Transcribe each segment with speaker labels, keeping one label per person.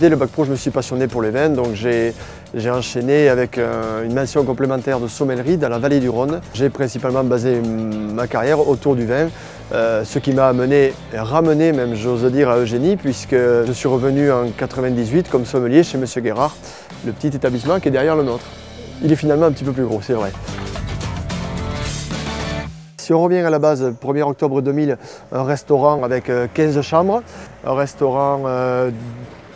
Speaker 1: Dès le bac pro, je me suis passionné pour les vins, donc j'ai enchaîné avec une mention complémentaire de sommellerie dans la vallée du Rhône. J'ai principalement basé ma carrière autour du vin, ce qui m'a amené, ramené même j'ose dire à Eugénie, puisque je suis revenu en 98 comme sommelier chez M. Guérard, le petit établissement qui est derrière le nôtre. Il est finalement un petit peu plus gros, c'est vrai. Si on revient à la base, 1er octobre 2000, un restaurant avec 15 euh, chambres, un restaurant euh,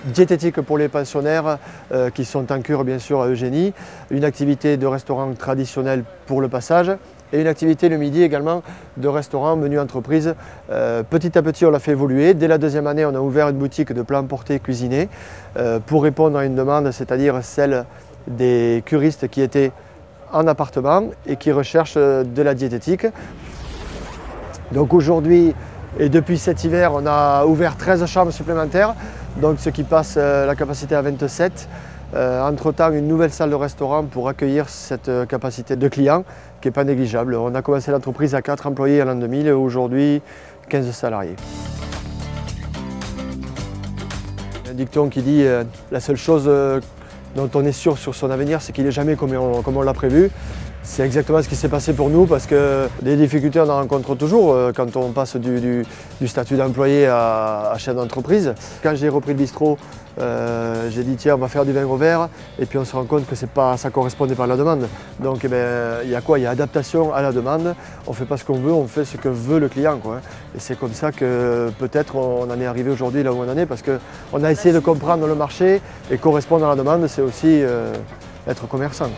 Speaker 1: diététique pour les pensionnaires euh, qui sont en cure bien sûr à Eugénie, une activité de restaurant traditionnel pour le passage et une activité le midi également de restaurant menu entreprise. petit à petit on l'a fait évoluer. Dès la deuxième année on a ouvert une boutique de plats emportés cuisinés pour répondre à une demande, c'est-à-dire celle des curistes qui étaient en appartement et qui recherchent de la diététique. Donc aujourd'hui et depuis cet hiver, on a ouvert 13 chambres supplémentaires, donc ce qui passe euh, la capacité à 27. Euh, entre-temps, une nouvelle salle de restaurant pour accueillir cette euh, capacité de clients qui n'est pas négligeable. On a commencé l'entreprise à 4 employés en l'an 2000 et aujourd'hui 15 salariés. Un dicton qui dit la seule chose dont on est sûr sur son avenir, c'est qu'il n'est jamais comme on l'a prévu. C'est exactement ce qui s'est passé pour nous parce que des difficultés on en rencontre toujours euh, quand on passe du, statut d'employé à, chef d'entreprise. Quand j'ai repris le bistrot, euh, j'ai dit tiens on va faire du vin au verre et puis on se rend compte que pas, ça ne correspondait pas à la demande. Donc eh ben, il y a quoi? Il y a adaptation à la demande, on ne fait pas ce qu'on veut, on fait ce que veut le client. Et c'est comme ça que peut-être on en est arrivé aujourd'hui là où on en est parce qu'on a essayé de comprendre le marché et correspondre à la demande c'est aussi euh, être commerçant.